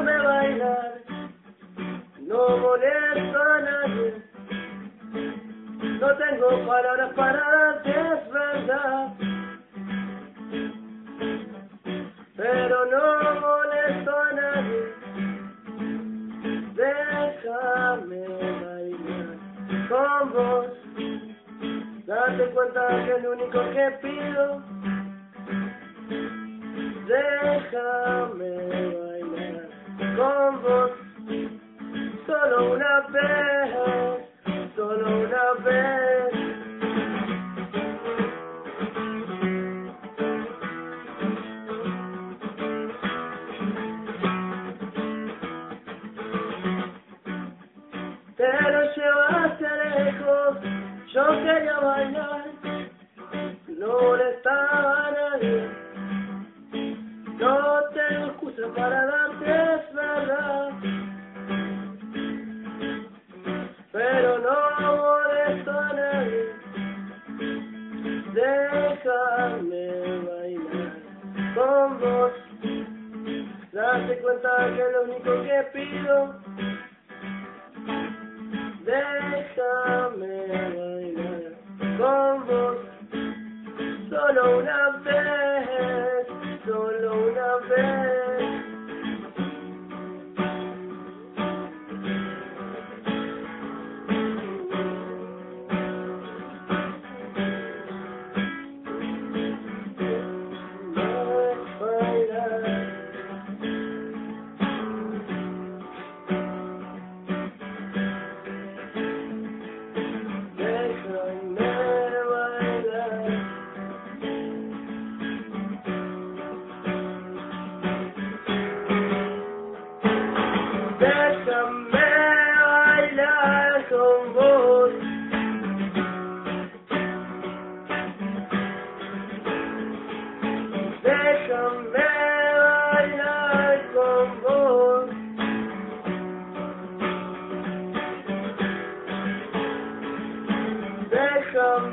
déjame bailar, no molesto a nadie, no tengo palabras para darte, verdad, pero no molesto a nadie, déjame bailar con vos, date cuenta que es lo único que pido, déjame bailar con vos, solo una vez, solo una vez. Te lo llevaste lejos, yo quería bailar, no molestaba a nadie, no tengo excusa para darte verdad, pero no molesto a nadie, déjame bailar con vos, date cuenta que es lo único que pido. Déjame bailar con vos. Solo una vez,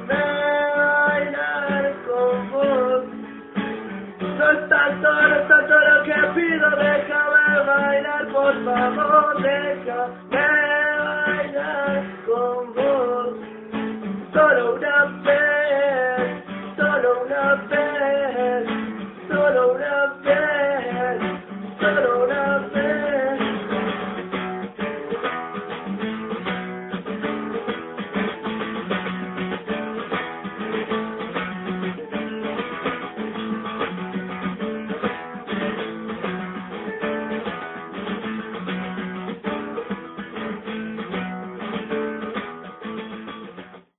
de bailar con vos. Solta todo, solta todo lo que pido, déjame bailar, por favor, déjame bailar con vos. Solo una vez, solo una vez, solo una vez.